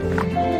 Bye.